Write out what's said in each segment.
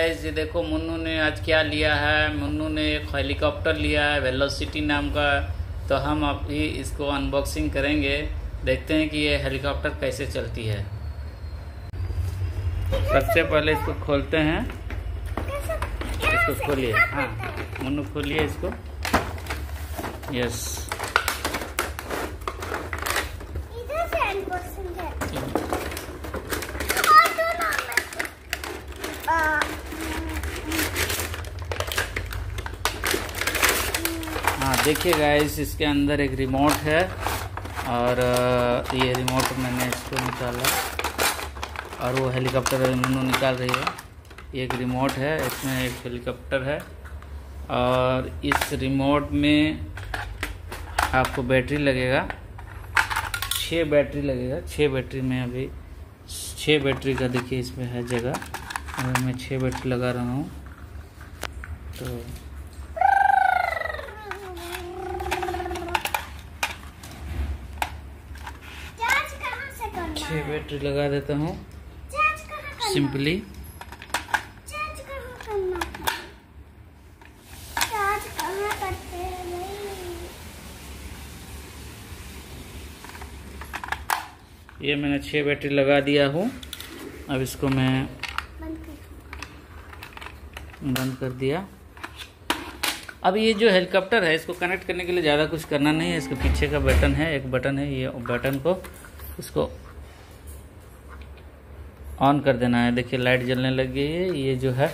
ये देखो, मुन्नू ने आज क्या लिया है? मुन्नू ने एक हेलीकॉप्टर लिया है वेलोसिटी नाम का तो हम अभी इसको अनबॉक्सिंग करेंगे। देखते हैं कि ये हेलीकॉप्टर कैसे चलती है। सबसे पहले इसको खोलते हैं। इसको खोलिए। हाँ मुन्नू खोलिए इसको। यस इधर से अनबॉक्सिंग है और दो नाम है आ, हाँ देखिए गाइस इसके अंदर एक रिमोट है और ये रिमोट मैंने इसको निकाला और वो हेलीकॉप्टर मुन्नू निकाल रही है। एक रिमोट है, इसमें एक हेलीकॉप्टर है और इस रिमोट में आपको बैटरी लगेगा। छः बैटरी लगेगा छः बैटरी में अभी छः बैटरी का देखिए इसमें है जगह। अगर मैं छः बैटरी लगा रहा हूँ तो से करना? छः है बैटरी लगा देता हूँ? सिंपली ये मैंने छः बैटरी लगा दिया हूँ। अब इसको मैं बंद कर दिया। अब ये जो हेलीकॉप्टर है इसको कनेक्ट करने के लिए ज़्यादा कुछ करना नहीं है। इसके पीछे का बटन है एक बटन है ये बटन को इसको ऑन कर देना है। देखिए, लाइट जलने लग गई है। ये जो है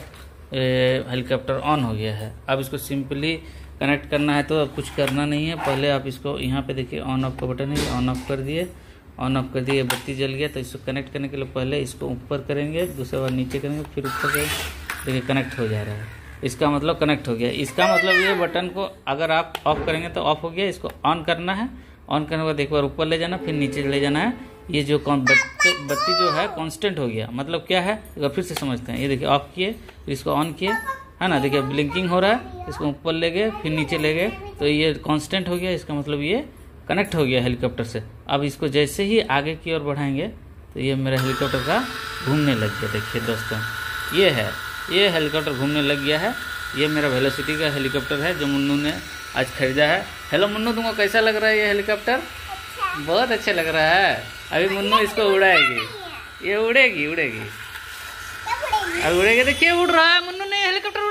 हेलीकॉप्टर ऑन हो गया है। अब इसको सिंपली कनेक्ट करना है तो अब कुछ करना नहीं है। पहले आप इसको यहाँ पे देखिए, ऑन ऑफ़ का बटन है, ऑन ऑफ़ कर दिए। ऑन ऑफ़ कर दिए बत्ती जल गया तो इसको कनेक्ट करने के लिए पहले इसको ऊपर करेंगे, दूसरे बार नीचे करेंगे, फिर ऊपर करेंगे। देखिए, कनेक्ट हो जा रहा है। इसका मतलब कनेक्ट हो गया। इसका मतलब ये बटन को अगर आप ऑफ़ करेंगे तो ऑफ़ हो गया। इसको ऑन करना है। ऑन करने के बाद एक बार ऊपर ले जाना, फिर नीचे ले जाना है। ये जो बत्ती बत्ती जो है कांस्टेंट हो गया। मतलब क्या है? एक फिर से समझते हैं। ये देखिए ऑफ़ किए फिर इसको ऑन किए, है ना? देखिए ब्लिंकिंग हो रहा है, इसको ऊपर ले गए, फिर नीचे ले गए तो ये कांस्टेंट हो गया। इसका मतलब ये कनेक्ट हो गया हेलीकॉप्टर से। अब इसको जैसे ही आगे की ओर बढ़ाएँगे तो ये मेरा हेलीकॉप्टर का घूमने लग गया। देखिए दोस्तों, ये है, ये हेलीकॉप्टर घूमने लग गया है। ये मेरा वेलोसिटी का हेलीकॉप्टर है, जो मुन्नू ने आज खरीदा है। हेलो मुन्नू, तुमको कैसा लग रहा है ये हेलीकॉप्टर बहुत अच्छा लग रहा है। अभी मुन्नू इसको उड़ाएगी। ये उड़ेगी उड़ेगी। क्या अब उड़ेगी देखिए उड़ रहा है? मुन्नू ने हेलीकॉप्टर